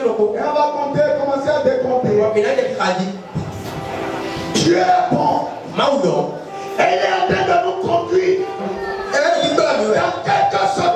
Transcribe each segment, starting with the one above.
Et on va compter, commencer à décompter. Dieu est bon. Il est en train de nous conduire Eh dans quelques secondes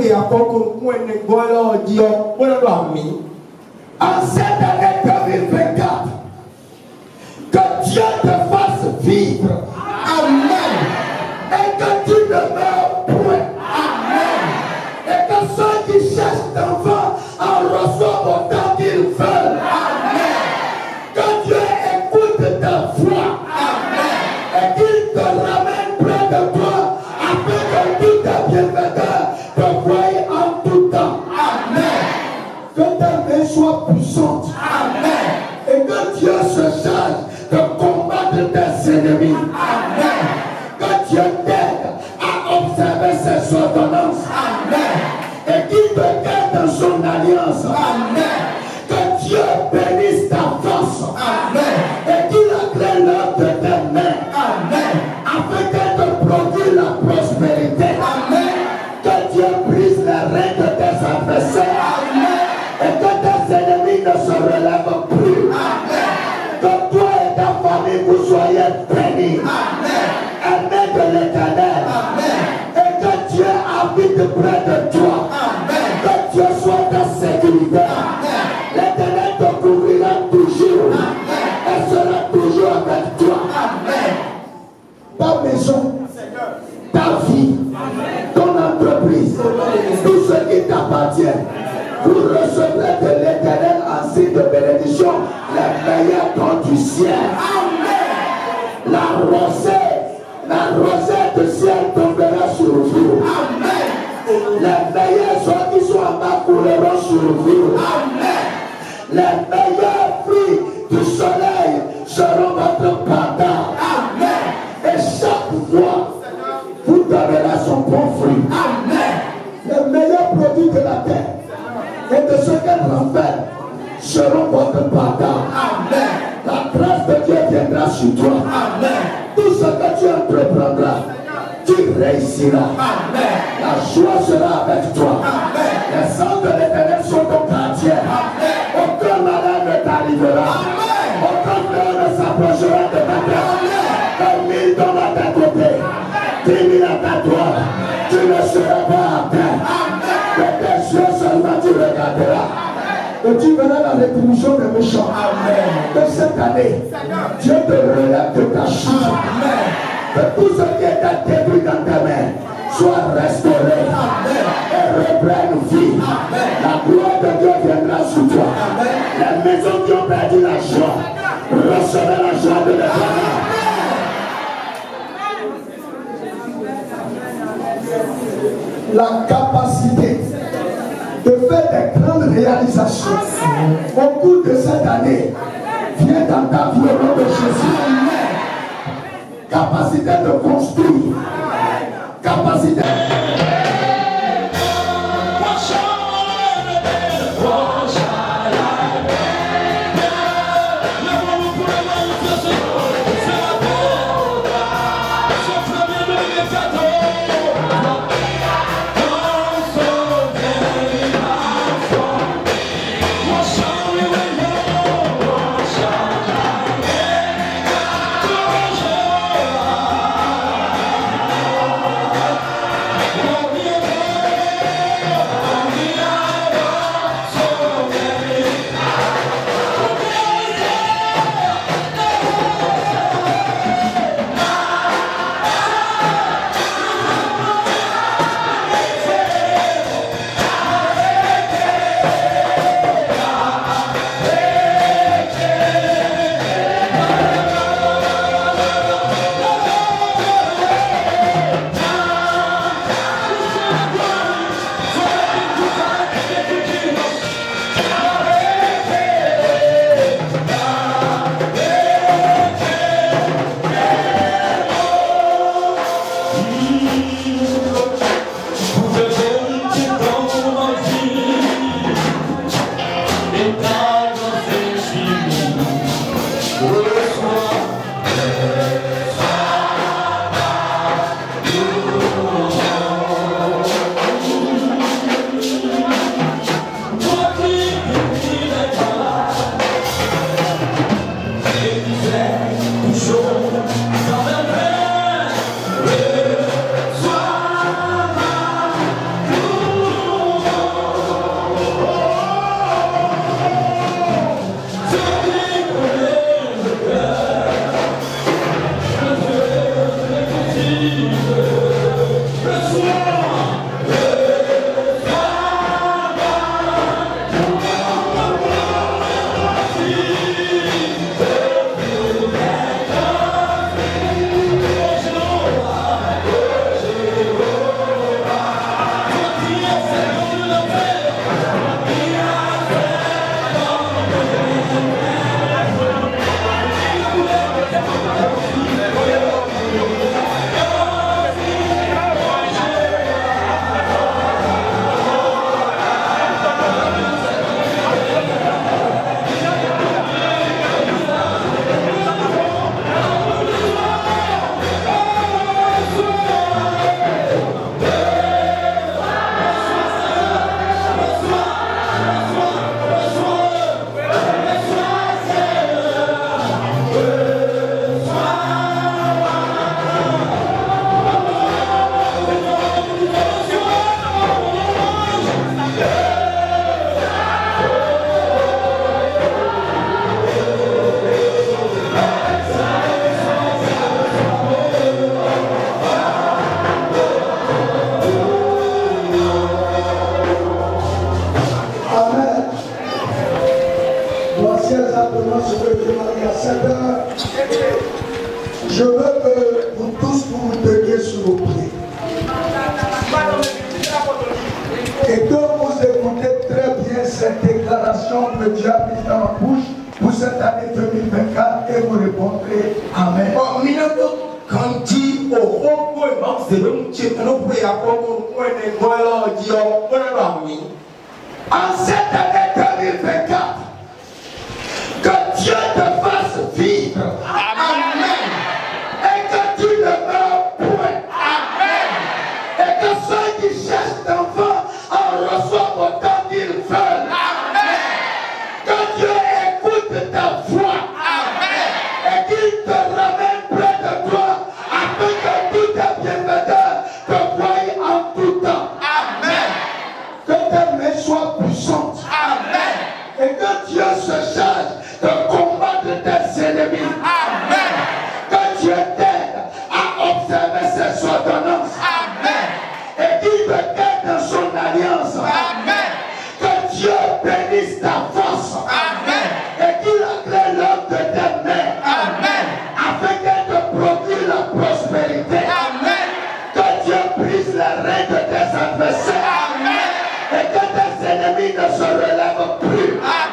che no we akoko mu ene go lo di o wo lo ami. En cette année 2024, que Dieu te fasse vivre Amen. et que tu ne puissante. Amen. Et que Dieu se charge de combattre tes ennemis. Amen. Que Dieu t'aide à observer ses ordonnances. Amen. Et qu'il te garde dans son alliance. Amen. Joie sera avec toi. Amen. Les anges de l'éternel sont ton quartier. Amen. Aucun malheur ne t'arrivera. Amen. Aucun fleur ne s'approchera de ta tête. Un mille tombent à ta côté. Dix mille à ta droite. Tu ne seras pas à terre. De tes yeux seulement tu regarderas. Et tu verras la rétribution des méchants. Amen. De cette année, Dieu te relève de ta chute. Que tout ce qui est détruit dans tes mains soit restauré et reprenne vie. La gloire de Dieu viendra sur toi. Les maisons qui ont perdu la joie, recevez la joie de l'éternel. La capacité de faire des grandes réalisations au cours de cette année vient dans ta vie au nom de Jésus. Capacité de construire. capacidade. Je veux démarrer à 7 heures. Je veux que vous tous vous teniez sur vos pieds. Et que vous écoutez très bien cette déclaration que Dieu a mise dans ma bouche pour cette année 2024 et vous répondrez Amen. Tes mains soient puissantes. Amen. Et que Dieu se charge de combattre tes ennemis. Amen. Que Dieu t'aide à observer ses ordonnances. Amen. Et qu'il te garde dans son tes ennemis ne se relèvent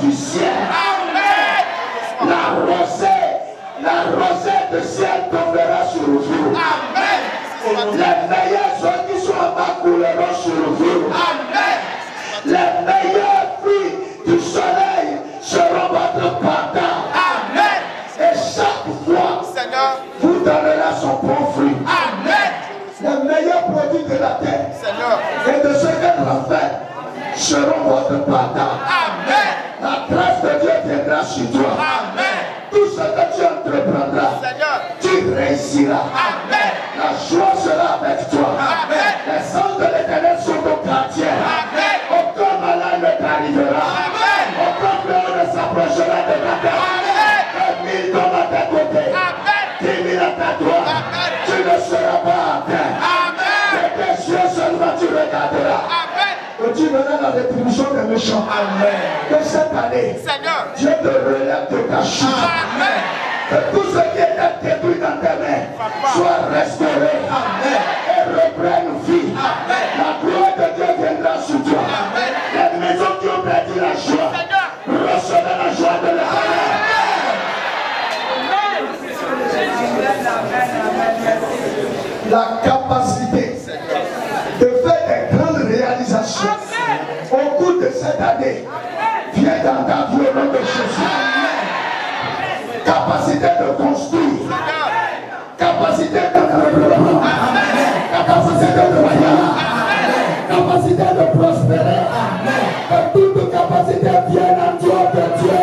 du ciel. La rosée, la rosée de ciel tombera sur vous. Les meilleurs ceux qui sont en bas couleront sur vous. Les meilleurs fruits du soleil seront votre partage. Et chaque fois, Seigneur, vous donnerez son bon fruit. Amen. Les meilleurs produits de la terre Seigneur, et de ce qu'elle va faire seront votre partage. La rétribution des méchants. Amen. Que cette année, Seigneur, Dieu te relève de ta chute. Amen. Que tout ce qui était détruit dans tes mains soit restauré. Cette année vient dans ta vie au nom de Jésus. Capacité de construire, capacité d'entreprendre, capacité de voyager, capacité de prospérer. Que toute capacité vienne en toi de Dieu.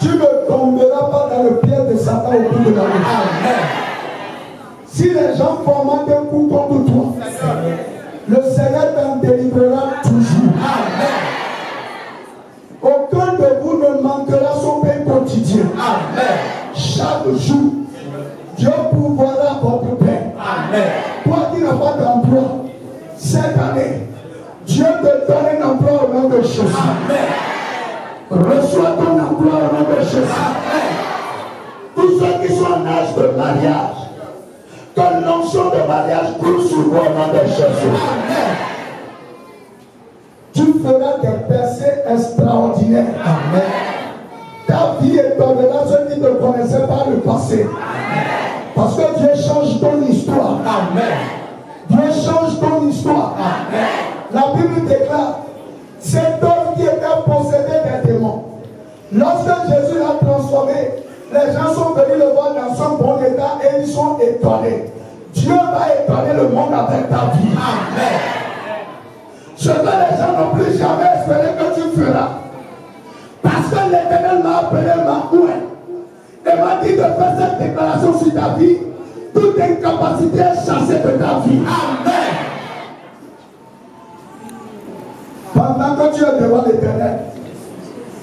Tu ne tomberas pas dans le piège de Satan au bout de la vie. Si les gens forment un coup contre toi, le Seigneur t'en délivrera toujours. Aucun de vous ne manquera son pain quotidien. Chaque jour, Dieu pourvoira votre pain. Toi qui n'as pas d'emploi, cette année, Dieu te donne un emploi au nom de Jésus. Reçois ton emploi au nom de Jésus. Tous ceux qui sont en âge de mariage, mariage coule sur vous au nom de Jésus. Tu feras des percées extraordinaires. Amen. Ta vie étonnera ceux qui ne connaissaient pas le passé. Parce que Dieu change ton histoire. Amen. Dieu change ton histoire. Amen. La Bible déclare, cet homme qui était possédé des démons, lorsque Jésus l'a transformé, les gens sont venus le voir dans son bon état et ils sont étonnés. Dieu va étonner le monde avec ta vie. Amen. Ce que les gens n'ont plus jamais espéré que tu feras. Parce que l'éternel m'a appelé Mahoué. Et m'a dit de faire cette déclaration sur ta vie. Toute incapacité est chassée de ta vie. Amen. Pendant que tu es devant l'éternel,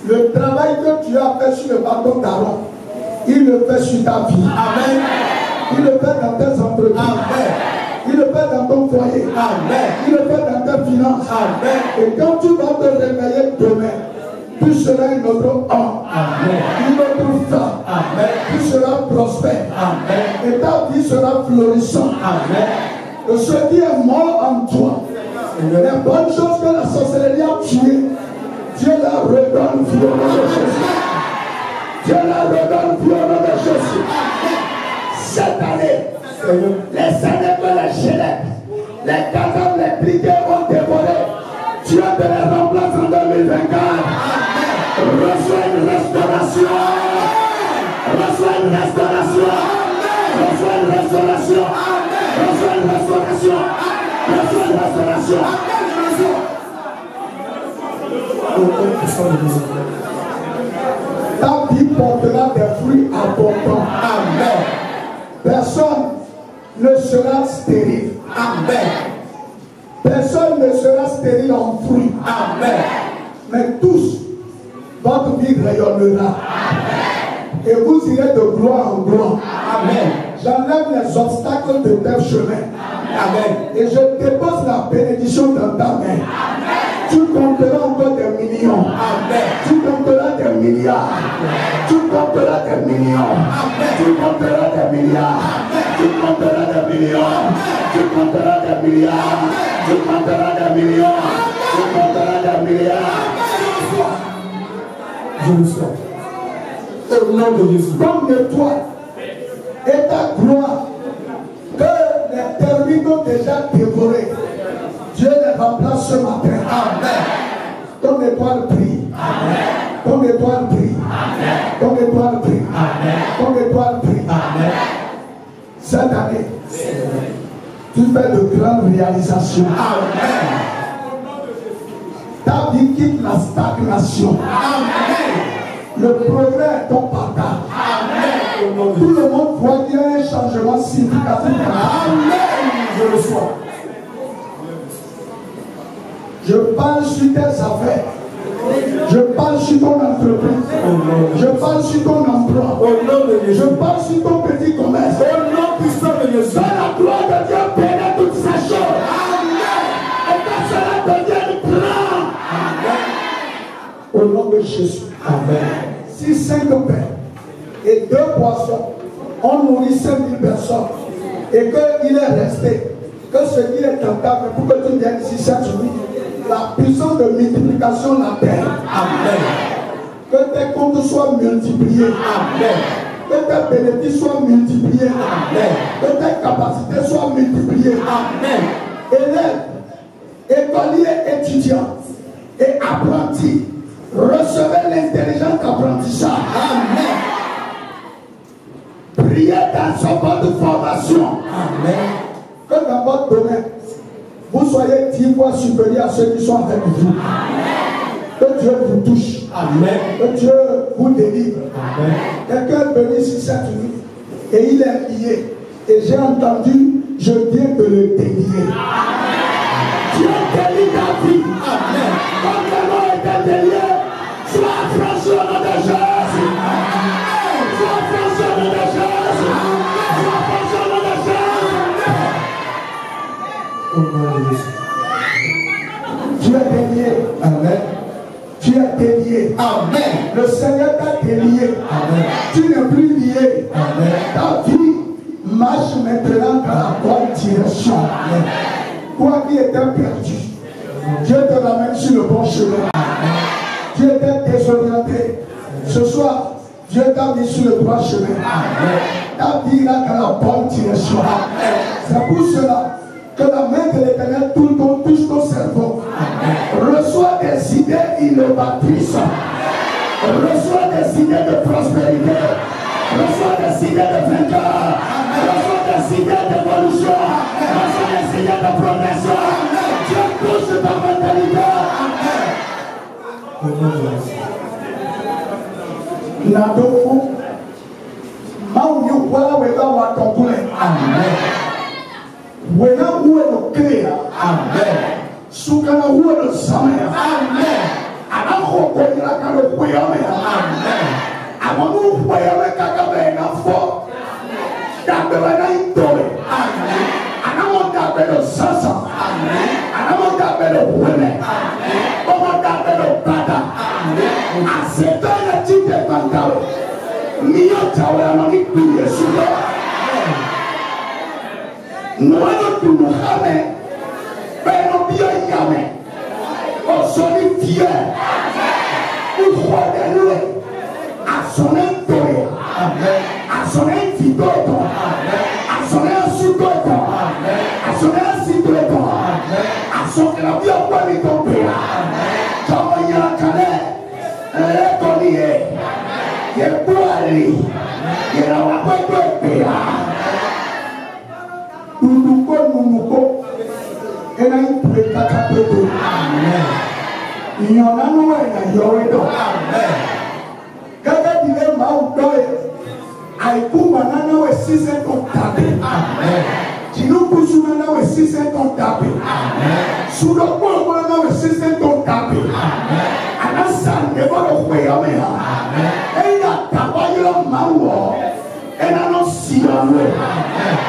le travail que tu as fait sur le bâton d'Aaron, il le fait sur ta vie. Amen. Il le fait dans tes entreprises. Amen. Il le fait dans ton foyer. Amen. Il le fait dans tes finances. Amen. Et quand tu vas te réveiller demain, tu seras une autre homme. Amen. Une autre femme. Amen. Tu seras prospère. Amen. Et ta vie sera florissante. Amen. Et ce qui est mort en toi, les bonnes choses que la sorcellerie a tuées, Dieu la redonne vie au nom de Jésus. Dieu la redonne vie au nom de Jésus. Cette année, les que les chélettes, les cadavres, les briquets ont dévoré, Dieu te les remplace en 2024. Reçois une restauration. Reçois une restauration. Reçois une restauration. Reçois une restauration. Reçois une restauration. Ta vie portera des fruits abondants. Amen. Personne ne sera stérile. Amen. Personne ne sera stérile en fruits. Amen. Mais tous, votre vie rayonnera. Et vous irez de gloire en gloire. Amen. J'enlève les obstacles de tes chemins. Amen. Et je dépose la bénédiction dans ta main. Tu compteras encore des millions. Amen. Des milliards. Tu compteras des millions. Tu compteras des milliards. Tu compteras des millions. Tu compteras des milliards. Tu compteras des millions. Tu compteras des milliards. Je le souhaite. Au nom de Jésus. Comme toi et ta gloire que les termites ont déjà dévoré. Dieu les remplace ce matin. Amen. Ton étoile brille. Amen. Ton étoile brille. Amen. Ton étoile brille. Amen. Ton étoile brille. Amen. Cette année, tu fais de grandes réalisations. Amen. Ta vie quitte la stagnation. Amen. Le progrès est ton partage. Amen. Tout le monde voit qu'il y a un changement significatif. Amen. Je le sois. Je parle sur tes affaires. Je parle sur ton entreprise. Je parle sur ton emploi. Je parle sur ton petit commerce. Au nom puissant de Jésus. La gloire de Dieu pénètre toutes ces choses. Amen. Et que cela devienne grand. Au nom de Jésus. Amen. Si cinq pains et deux poissons ont nourri 5000 personnes et qu'il est resté, que ce qui est tentable pour que tu viennes ici cette nuit, la puissance de multiplication l'atteigne. Amen. Que tes comptes soient multipliés. Amen. Que tes bénéfices soient multipliés. Amen. Que tes capacités soient multipliées. Amen. Élèves, écoliers, étudiants et apprentis, recevez l'intelligence d'apprentissage. Amen. Priez dans son de formation. Amen. Que dans votre domaine, vous soyez dix fois supérieurs à ceux qui sont avec vous. Que Dieu vous touche. Amen. Que Dieu vous délivre. Quelqu'un venu ici cette nuit et il est lié. Et j'ai entendu, je viens de le délier. Dieu délie ta vie. Amen. Comme le nom était délié, Amen. Le Seigneur t'a délié. Amen. Tu n'es plus lié. Amen. Ta vie marche maintenant dans la bonne direction. Toi qui étais perdu, Dieu te ramène sur le bon chemin. Dieu était désorienté. Ce soir, Dieu t'a mis sur le droit chemin. Ta vie là dans la bonne direction. C'est pour cela que la main de l'éternel touche ton cerveau. Reçois des idées innovatrices. Reçois des idées de prospérité. Reçois des idées de vainqueur. Reçois des idées d'évolution. Reçois des idées de progression. Dieu touche ta mentalité. Wuo no kiriya. sukanawuonosomeo amen anahokwonyera kanokweyomeo amen amonuhweyome kakabeenafo dabebenaitobe amen anamodabedosasa amen anamodabedohwene omodabedobada asebelecidebantawe niyotaweanonikwiyesuro nuwanotunuhame yame ɔsɔni tiɛ ihɔ dɛlue asɔni tɔye asɔni ti tɔye tɔ asɔni asu tɔye tɔ asɔni asi tɔye tɔ asɔni labi ɔgbɛni tɔ pera tɔmɔ nyala kalɛ ɛlɛ tɔni yɛ yɛ gbɔ ali yɛlɛ wa gbɛgbɛ pera nunuko nunuko and I pray that I pray to Amen. In your name, I hear it. Amen. Gather the name Mount Doyle. I put banana with season of tapping. Amen. Chinuku nana with season of tapping. Amen. Sudoku Mana with season of tapping. Amen. And I sang never away. Amen. Amen. And that Tabayla Mawa. And I don't see your way. Amen.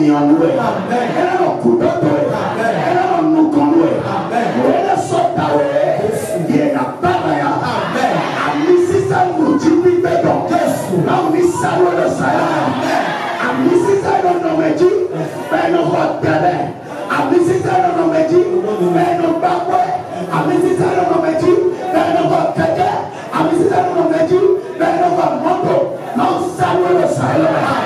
ènìyàn wú ẹ̀ ẹlẹ́nà kò dọ́tọ̀ ẹ̀ ẹlẹ́nà nùkànú ẹ̀ ẹlẹ́nà sọ̀tàwẹ̀ ẹ̀ yẹ̀nà bàbàyà àmì sísá lùjú pípẹ́ dọ̀ báwo ni sálọ́dọ̀ sáyà àmì sísá lọ́dọ̀ méjì bẹ́ẹ̀ ló hàn tẹ̀lẹ̀ àmì sísá lọ́dọ̀ méjì bẹ́ẹ̀ ló gbà pẹ́ àmì sísá lọ́dọ̀ méjì bẹ́ẹ̀ ló hàn kẹ̀kẹ́ àmì sísá lọ́dọ̀ méjì bẹ́ẹ̀ ló hàn mọ́tò náà sálọ́dọ̀ sáyà.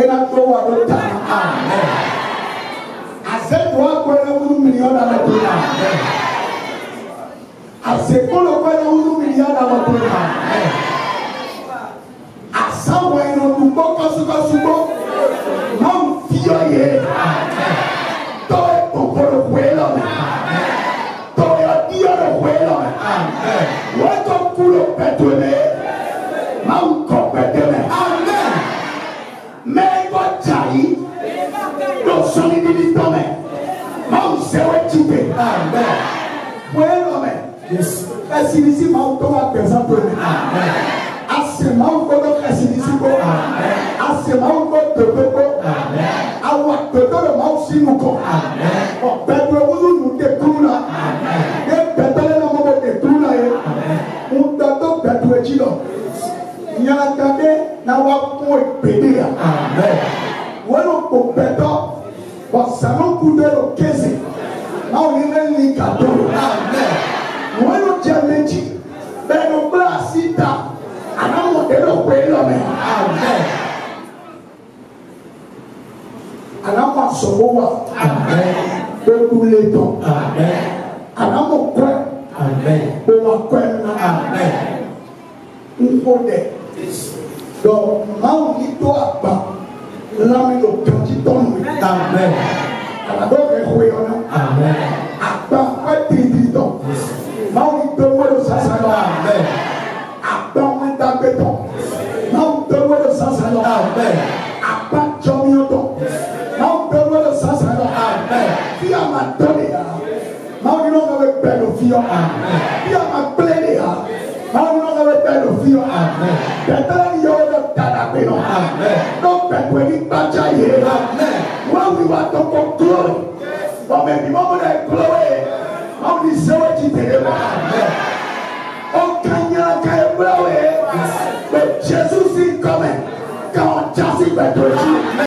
ɛna tó wà ló ta. Amɛ asɛtò akɔlɛ wúlú mílíọ̀nù dama tó ta amɛ asekolo kɔlɛ wúlú mílíọ̀nù dama tó ta amɛ asawo ɛnɔdugbɔ kɔsukɔsugbɔ mɔmu fiyɔ yɛ amɛ tɔɛ kɔkɔlɔ wɛlɔ amɛ tɔyɔ diyɔ lɔ wɛlɔ amɛ wɔtɔ kulo pɛtɔ lɛ. Éthiopie. Amen. Bóyá lọ́mẹ̀. Ẹ̀sìnìsí máa ń tó wá gbẹ̀sán tó ní. Amen. Àsèmáwó gbọ́dọ̀ ẹ̀sìnìsí kó. Amen. Àsèmáwó gbọ́dọ̀ tòbó kó. Amen. Àwọn àtòtòrò máa ń sínú kọ. Amen. Ọ̀bẹ tó wúlò nù dé kúrú la. Amen. Ní bẹ̀tẹ́lẹ́ náà mo bọ̀ dé kúrú la yẹ. Amen. Mo gbà tó bẹ̀tù ẹ̀jí lọ. Nyalakade na wa kún ìpèdè ya. Amen. Wọ́n lọ kò bẹ̀tọ̀. Bọ̀sánú kú dé lọ kézì na wo nyina ni ka do amen wɔn no gya n'akyi bɛn no bla sita anamu ɛna ɔkɔ ɛna mɛ amen anamu asɔwɔ wa amen ekule tɔ amen anamu kɔɛ amen ɔwa kɔɛ na amen nkɔ dɛ dɔn maa Amen. ni do agba lamini o kanti tɔnu amen. amen. amen. amen. amen. amen. amen. amen. Amen. bɛ while we were to conclude ọmọ ẹbí mọ́mọ́ náà kúlọ́wé ọmọ ìṣẹ́wọ́ ti tẹ̀lé you. ọ̀kanyára ká ẹ kúlọ́wé pé Jésù sí kọ́mẹ̀ ká ọjà sí gbẹ̀dọ̀ yìí.